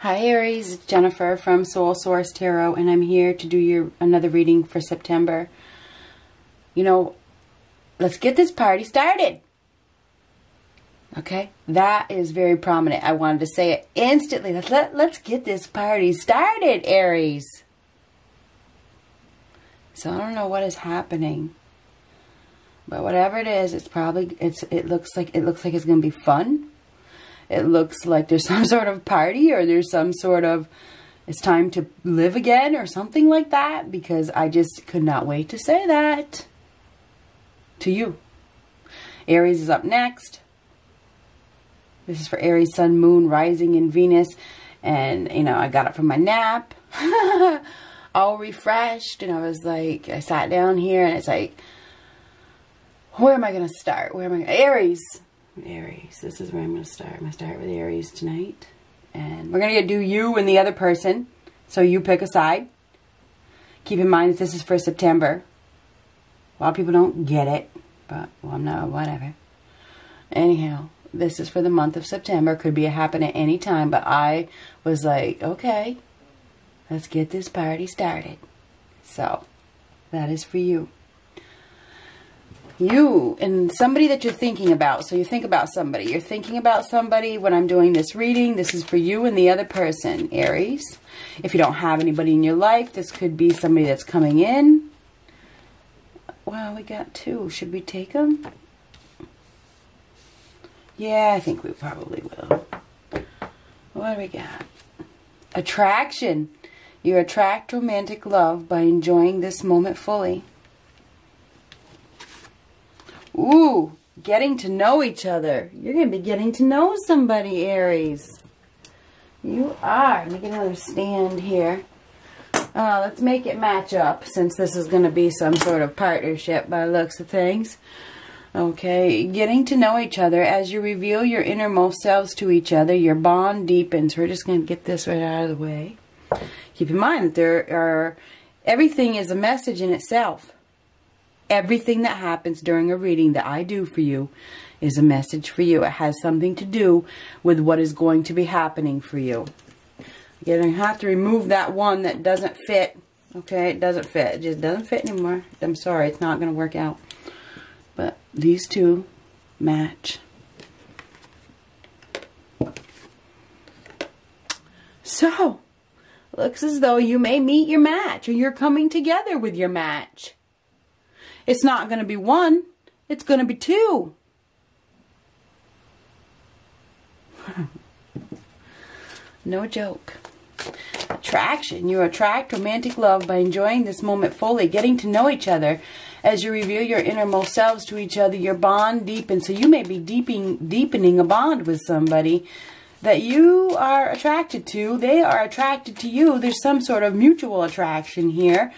Hi Aries, Jennifer from Soul Source Tarot and I'm here to do your another reading for September. You know, let's get this party started. Okay? That is very prominent. I wanted to say it instantly. Let's let, let's get this party started, Aries. So I don't know what is happening. But whatever it is, it's probably it's it looks like it looks like it's going to be fun it looks like there's some sort of party or there's some sort of it's time to live again or something like that because I just could not wait to say that to you. Aries is up next. This is for Aries, Sun, Moon, Rising, in Venus. And, you know, I got up from my nap. all refreshed. And I was like, I sat down here and it's like, where am I going to start? Where am I? Aries. Aries. This is where I'm going to start. I'm going to start with Aries tonight. And we're going to do you and the other person. So you pick a side. Keep in mind that this is for September. A lot of people don't get it. But, well, no, whatever. Anyhow, this is for the month of September. Could be a happen at any time. But I was like, okay, let's get this party started. So, that is for you you and somebody that you're thinking about. So you think about somebody. You're thinking about somebody when I'm doing this reading. This is for you and the other person, Aries. If you don't have anybody in your life, this could be somebody that's coming in. Wow, we got two. Should we take them? Yeah, I think we probably will. What do we got? Attraction. You attract romantic love by enjoying this moment fully. Ooh, getting to know each other. You're going to be getting to know somebody, Aries. You are. Let me get another stand here. Uh, let's make it match up since this is going to be some sort of partnership by looks of things. Okay, getting to know each other. As you reveal your innermost selves to each other, your bond deepens. We're just going to get this right out of the way. Keep in mind that there are, everything is a message in itself. Everything that happens during a reading that I do for you is a message for you. It has something to do with what is going to be happening for you. You're going to have to remove that one that doesn't fit. Okay, it doesn't fit. It just doesn't fit anymore. I'm sorry, it's not going to work out. But these two match. So, looks as though you may meet your match or you're coming together with your match. It's not going to be one. It's going to be two. no joke. Attraction. You attract romantic love by enjoying this moment fully, getting to know each other. As you reveal your innermost selves to each other, your bond deepens. So you may be deepening, deepening a bond with somebody that you are attracted to. They are attracted to you. There's some sort of mutual attraction here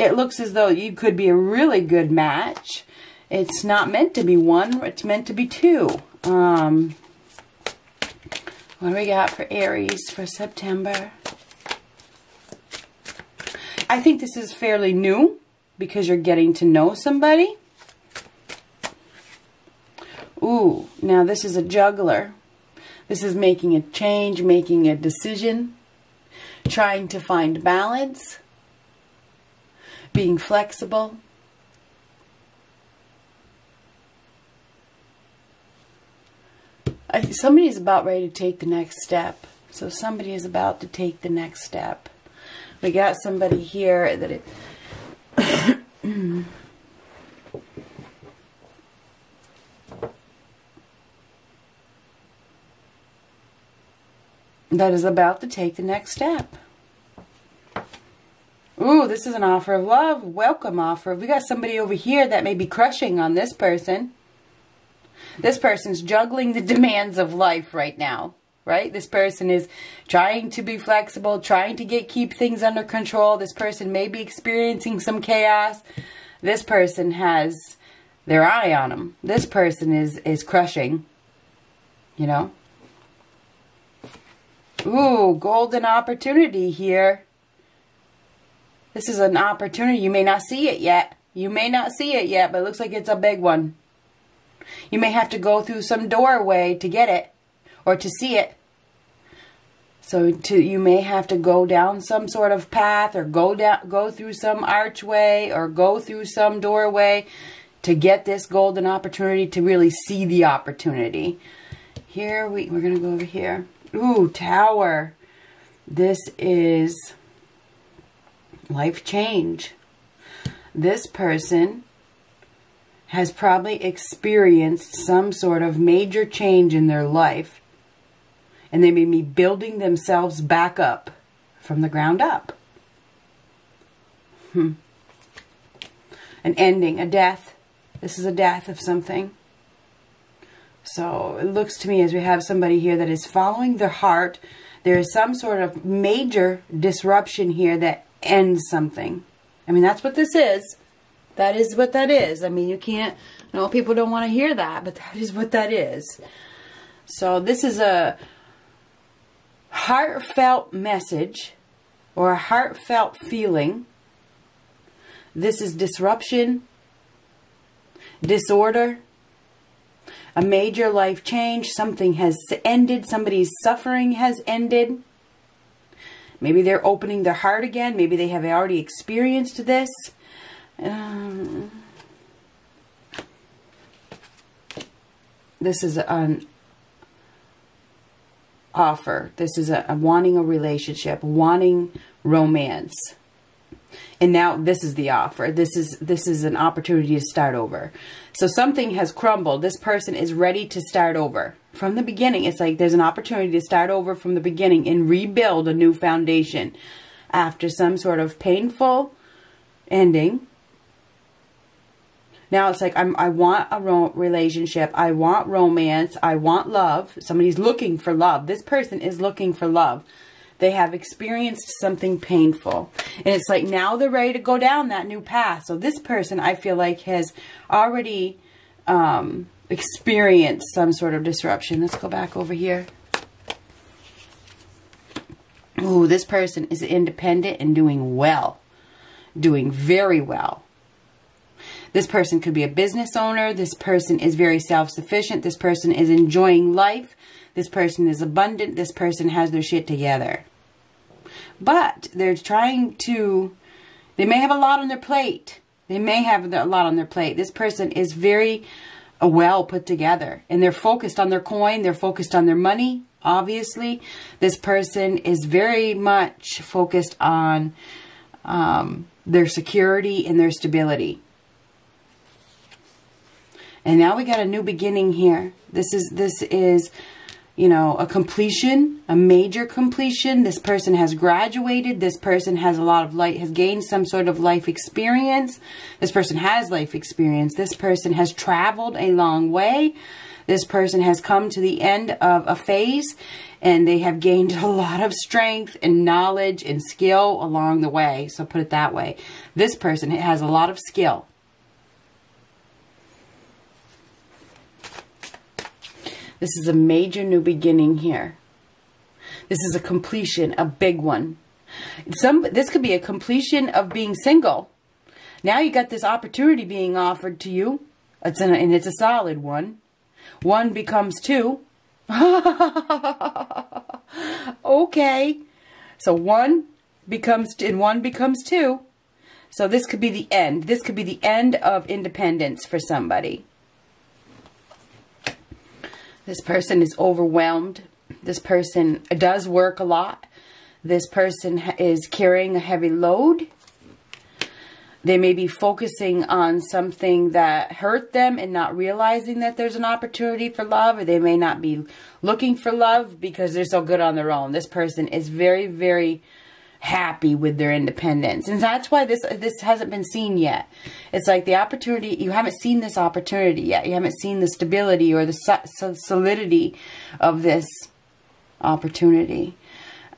it looks as though you could be a really good match. It's not meant to be one, it's meant to be two. Um, what do we got for Aries for September? I think this is fairly new because you're getting to know somebody. Ooh, now this is a juggler. This is making a change, making a decision, trying to find balance being flexible. I, somebody is about ready to take the next step. So somebody is about to take the next step. We got somebody here that it... that is about to take the next step. Ooh, this is an offer of love. Welcome offer. We got somebody over here that may be crushing on this person. This person's juggling the demands of life right now, right? This person is trying to be flexible, trying to get keep things under control. This person may be experiencing some chaos. This person has their eye on them. This person is is crushing, you know? Ooh, golden opportunity here. This is an opportunity. You may not see it yet. You may not see it yet, but it looks like it's a big one. You may have to go through some doorway to get it or to see it. So to you may have to go down some sort of path or go down go through some archway or go through some doorway to get this golden opportunity to really see the opportunity. Here we we're going to go over here. Ooh, tower. This is life change. This person has probably experienced some sort of major change in their life and they may be building themselves back up from the ground up. Hmm. An ending, a death. This is a death of something. So it looks to me as we have somebody here that is following their heart. There is some sort of major disruption here that ends something. I mean, that's what this is. That is what that is. I mean, you can't, know, people don't want to hear that, but that is what that is. So this is a heartfelt message or a heartfelt feeling. This is disruption, disorder, a major life change. Something has ended. Somebody's suffering has ended. Maybe they're opening their heart again. Maybe they have already experienced this. Um, this is an offer. This is a, a wanting a relationship, wanting romance. And now this is the offer. This is this is an opportunity to start over. So something has crumbled. This person is ready to start over. From the beginning, it's like there's an opportunity to start over from the beginning and rebuild a new foundation after some sort of painful ending now it's like I'm, I want a relationship. I want romance. I want love. Somebody's looking for love. This person is looking for love. They have experienced something painful. And it's like now they're ready to go down that new path. So this person, I feel like, has already um, experienced some sort of disruption. Let's go back over here. Ooh, this person is independent and doing well. Doing very well. This person could be a business owner. This person is very self-sufficient. This person is enjoying life. This person is abundant. This person has their shit together. But they're trying to, they may have a lot on their plate. They may have a lot on their plate. This person is very uh, well put together and they're focused on their coin. They're focused on their money. Obviously, this person is very much focused on um, their security and their stability. And now we got a new beginning here. This is, this is, you know, a completion, a major completion. This person has graduated. This person has a lot of light, has gained some sort of life experience. This person has life experience. This person has traveled a long way. This person has come to the end of a phase and they have gained a lot of strength and knowledge and skill along the way. So put it that way. This person has a lot of skill. This is a major new beginning here. This is a completion, a big one. Some This could be a completion of being single. Now you got this opportunity being offered to you. It's an, and it's a solid one. One becomes two. okay. So one becomes, and one becomes two. So this could be the end. This could be the end of independence for somebody. This person is overwhelmed. This person does work a lot. This person is carrying a heavy load. They may be focusing on something that hurt them and not realizing that there's an opportunity for love. Or they may not be looking for love because they're so good on their own. This person is very, very happy with their independence. And that's why this this hasn't been seen yet. It's like the opportunity, you haven't seen this opportunity yet. You haven't seen the stability or the solidity of this opportunity.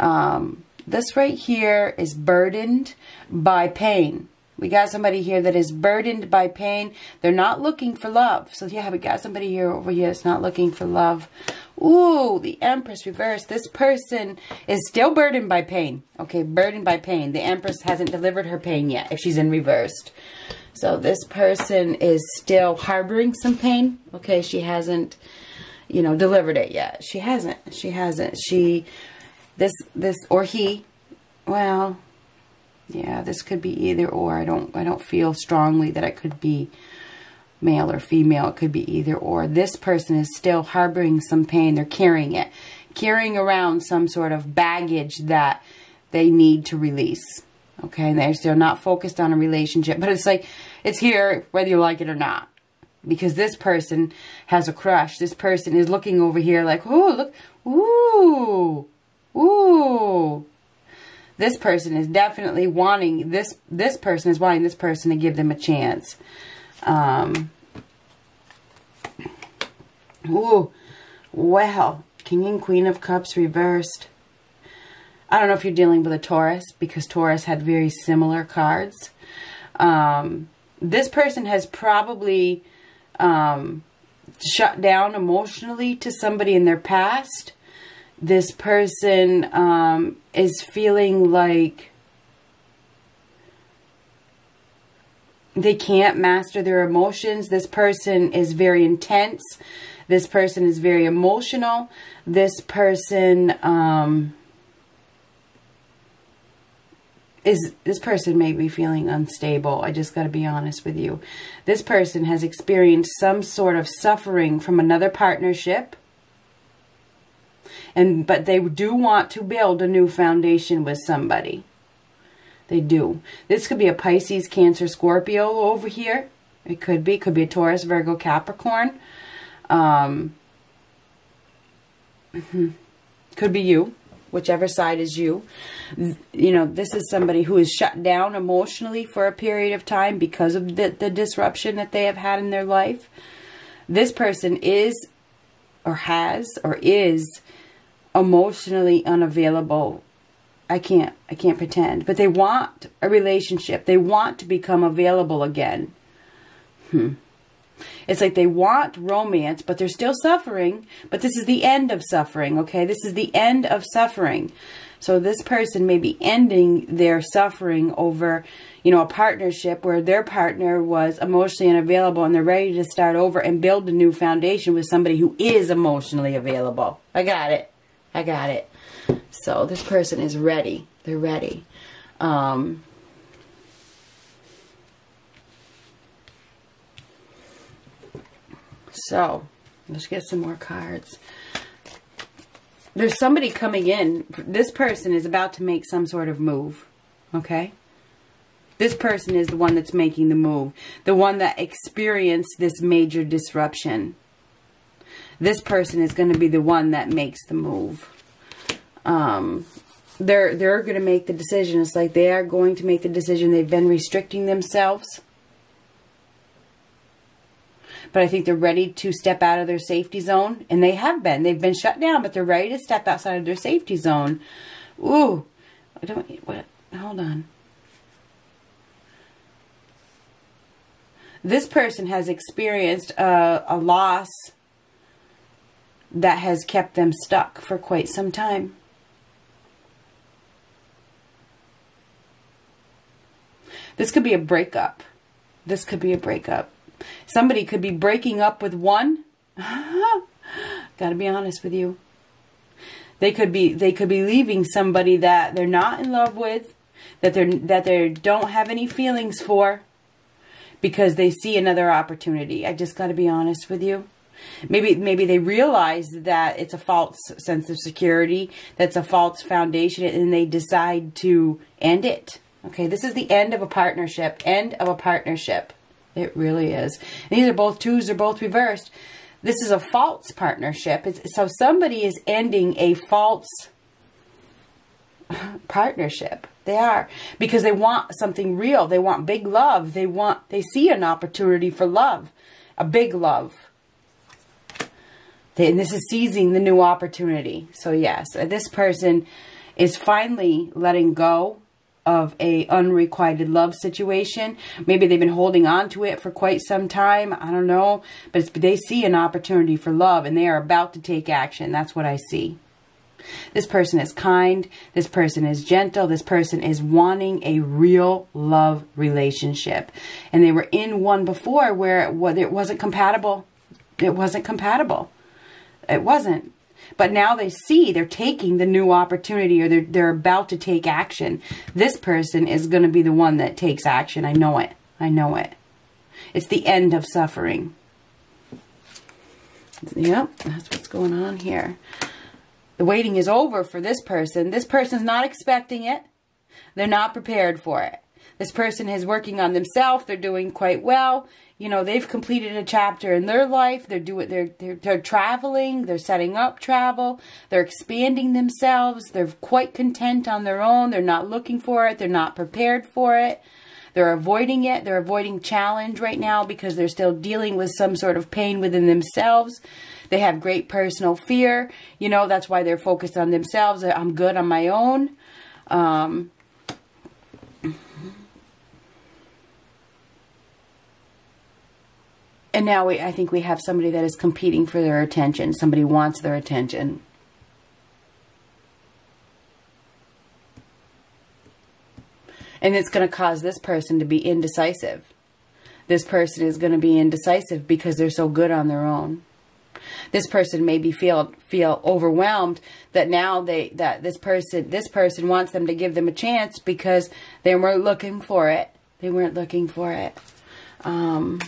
Um, this right here is burdened by pain. We got somebody here that is burdened by pain. They're not looking for love. So yeah, we got somebody here over here that's not looking for love. Ooh, the Empress reversed. This person is still burdened by pain. Okay, burdened by pain. The Empress hasn't delivered her pain yet if she's in reversed. So this person is still harboring some pain. Okay, she hasn't, you know, delivered it yet. She hasn't. She hasn't. She This, this, or he, well, yeah, this could be either or. I don't, I don't feel strongly that it could be male or female. It could be either or. This person is still harboring some pain. They're carrying it. Carrying around some sort of baggage that they need to release. Okay, and they're still not focused on a relationship. But it's like, it's here whether you like it or not. Because this person has a crush. This person is looking over here like, oh, look, ooh, ooh. This person is definitely wanting, this, this person is wanting this person to give them a chance. Um, ooh, well, King and Queen of Cups reversed. I don't know if you're dealing with a Taurus because Taurus had very similar cards. Um, this person has probably um, shut down emotionally to somebody in their past. This person um, is feeling like they can't master their emotions. This person is very intense. This person is very emotional. This person um, is this person may be feeling unstable. I just got to be honest with you. This person has experienced some sort of suffering from another partnership. And but they do want to build a new foundation with somebody. They do. This could be a Pisces, Cancer, Scorpio over here. It could be. Could be a Taurus, Virgo, Capricorn. Um, mm-hmm. could be you, whichever side is you. You know, this is somebody who is shut down emotionally for a period of time because of the, the disruption that they have had in their life. This person is or has or is emotionally unavailable I can't I can't pretend. But they want a relationship. They want to become available again. Hmm. It's like they want romance, but they're still suffering. But this is the end of suffering, okay? This is the end of suffering. So this person may be ending their suffering over, you know, a partnership where their partner was emotionally unavailable and they're ready to start over and build a new foundation with somebody who is emotionally available. I got it. I got it. So this person is ready. They're ready. Um, so let's get some more cards. There's somebody coming in. This person is about to make some sort of move. Okay? This person is the one that's making the move. The one that experienced this major disruption. This person is going to be the one that makes the move um, they're they're going to make the decision. It's like they are going to make the decision. They've been restricting themselves. But I think they're ready to step out of their safety zone. And they have been. They've been shut down, but they're ready to step outside of their safety zone. Ooh. I don't, what, hold on. This person has experienced a, a loss that has kept them stuck for quite some time. This could be a breakup. This could be a breakup. Somebody could be breaking up with one. Gotta be honest with you. They could be they could be leaving somebody that they're not in love with, that they're that they don't have any feelings for because they see another opportunity. I just got to be honest with you. Maybe maybe they realize that it's a false sense of security, that's a false foundation and they decide to end it. Okay, this is the end of a partnership. End of a partnership. It really is. And these are both twos, they're both reversed. This is a false partnership. It's, so somebody is ending a false partnership. They are. Because they want something real. They want big love. They want, they see an opportunity for love. A big love. And this is seizing the new opportunity. So yes, uh, this person is finally letting go of a unrequited love situation. Maybe they've been holding on to it for quite some time. I don't know. But they see an opportunity for love and they are about to take action. That's what I see. This person is kind. This person is gentle. This person is wanting a real love relationship. And they were in one before where it wasn't compatible. It wasn't compatible. It wasn't. But now they see they're taking the new opportunity or they're, they're about to take action. This person is going to be the one that takes action. I know it. I know it. It's the end of suffering. Yep, that's what's going on here. The waiting is over for this person. This person's not expecting it. They're not prepared for it. This person is working on themselves. They're doing quite well. You know, they've completed a chapter in their life. They're doing they're, they're they're traveling, they're setting up travel, they're expanding themselves. They're quite content on their own. They're not looking for it. They're not prepared for it. They're avoiding it. They're avoiding challenge right now because they're still dealing with some sort of pain within themselves. They have great personal fear. You know, that's why they're focused on themselves. I'm good on my own. Um, and now we, I think we have somebody that is competing for their attention. Somebody wants their attention. And it's going to cause this person to be indecisive. This person is going to be indecisive because they're so good on their own. This person maybe feel feel overwhelmed that now they that this person this person wants them to give them a chance because they weren't looking for it. They weren't looking for it. Um,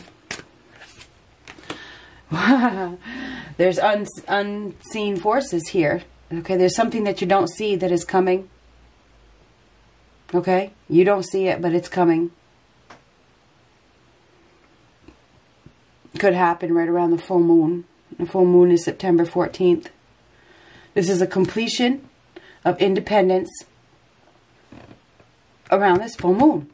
there's un, unseen forces here. Okay, there's something that you don't see that is coming. Okay? You don't see it, but it's coming. Could happen right around the full moon. The full moon is September 14th. This is a completion of independence around this full moon.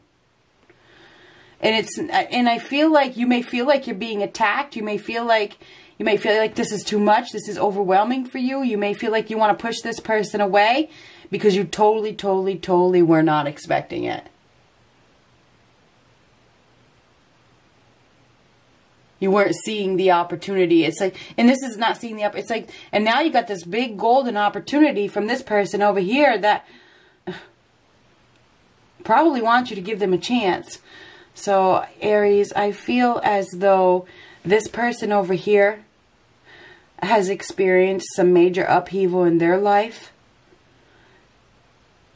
And it's and I feel like you may feel like you're being attacked. You may feel like you may feel like this is too much. This is overwhelming for you. You may feel like you want to push this person away because you totally, totally, totally were not expecting it. You weren't seeing the opportunity. It's like, and this is not seeing the, up. it's like, and now you got this big golden opportunity from this person over here that probably wants you to give them a chance. So, Aries, I feel as though this person over here has experienced some major upheaval in their life.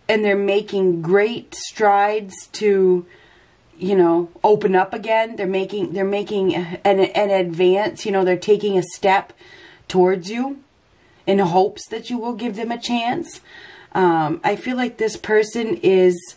And they're making great strides to you know open up again. They're making they're making an, an advance. You know they're taking a step towards you in hopes that you will give them a chance. Um, i feel like this person is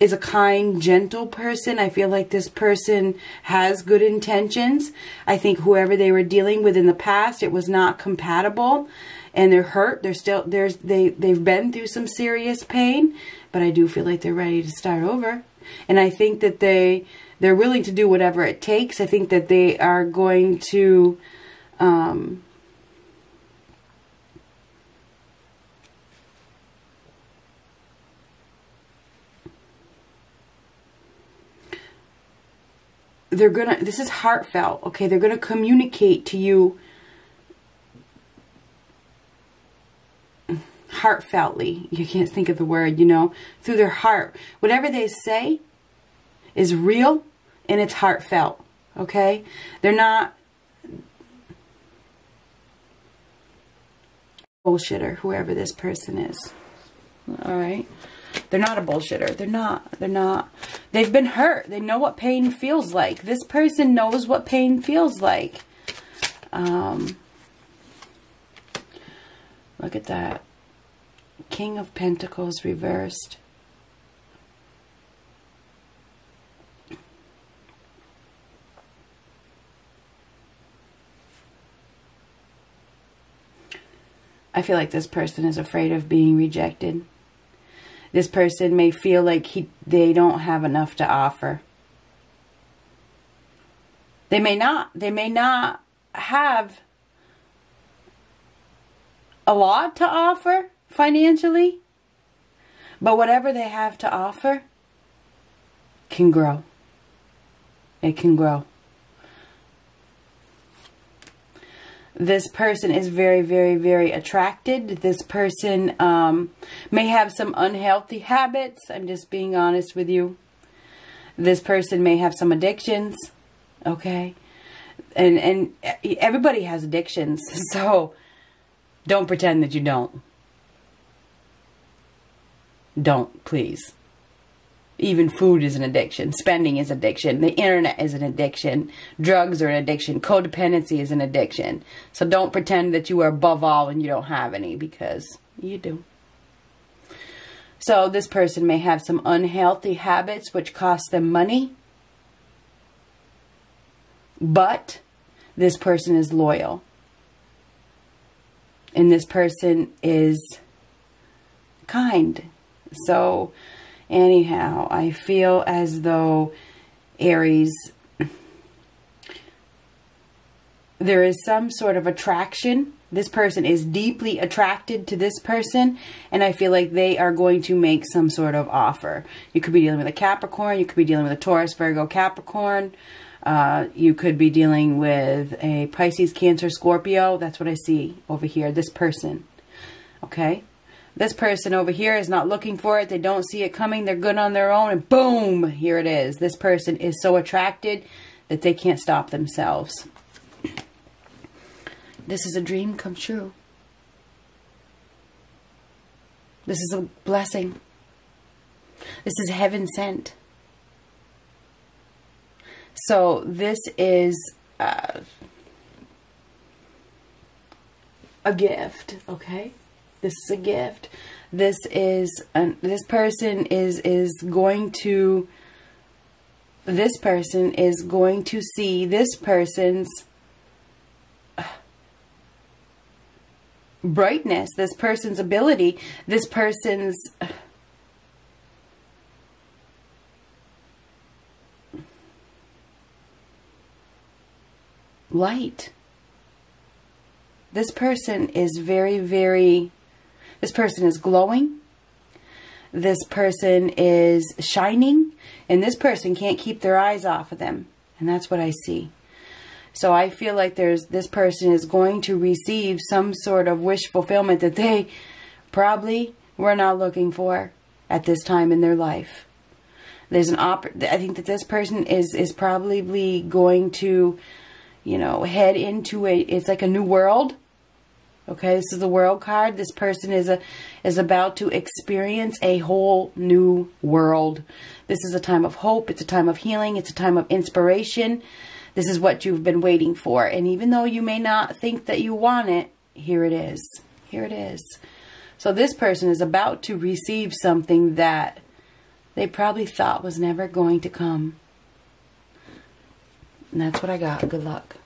is a kind gentle person i feel like this person has good intentions i think whoever they were dealing with in the past it was not compatible and they're hurt. They're still there's they they've been through some serious pain, but I do feel like they're ready to start over. And I think that they they're willing to do whatever it takes. I think that they are going to um, they're gonna this is heartfelt okay they're gonna communicate to you heartfeltly. You can't think of the word, you know, through their heart. Whatever they say is real and it's heartfelt. Okay? They're not bullshitter, whoever this person is. All right? They're not a bullshitter. They're not. They're not. They've been hurt. They know what pain feels like. This person knows what pain feels like. Um, look at that. King of Pentacles reversed. I feel like this person is afraid of being rejected. This person may feel like he, they don't have enough to offer. They may not. They may not have a lot to offer financially, but whatever they have to offer can grow. It can grow. This person is very, very, very attracted. This person um, may have some unhealthy habits. I'm just being honest with you. This person may have some addictions. Okay. And, and everybody has addictions. So, Don't pretend that you don't. Don't, please. Even food is an addiction. Spending is addiction. The internet is an addiction. Drugs are an addiction. Codependency is an addiction. So don't pretend that you are above all and you don't have any because you do. So this person may have some unhealthy habits which cost them money. But this person is loyal. And this person is kind. So anyhow, I feel as though Aries there is some sort of attraction. This person is deeply attracted to this person, and I feel like they are going to make some sort of offer. You could be dealing with a Capricorn, you could be dealing with a Taurus, Virgo, Capricorn. Uh, you could be dealing with a Pisces, Cancer, Scorpio. That's what I see over here. This person. Okay? This person over here is not looking for it. They don't see it coming. They're good on their own. And boom, here it is. This person is so attracted that they can't stop themselves. This is a dream come true. This is a blessing. This is heaven sent. So this is uh, a gift, okay? This is a gift. This is an, this person is is going to this person is going to see this person's uh, brightness, this person's ability, this person's uh, light. This person is very, very, this person is glowing. This person is shining. And this person can't keep their eyes off of them. And that's what I see. So I feel like there's this person is going to receive some sort of wish fulfillment that they probably were not looking for at this time in their life. There's an op I think that this person is is probably going to you know, head into a, it's like a new world. Okay, this is the world card. This person is a is about to experience a whole new world. This is a time of hope. It's a time of healing. It's a time of inspiration. This is what you've been waiting for. And even though you may not think that you want it, here it is. Here it is. So this person is about to receive something that they probably thought was never going to come. And that's what I got. Good luck.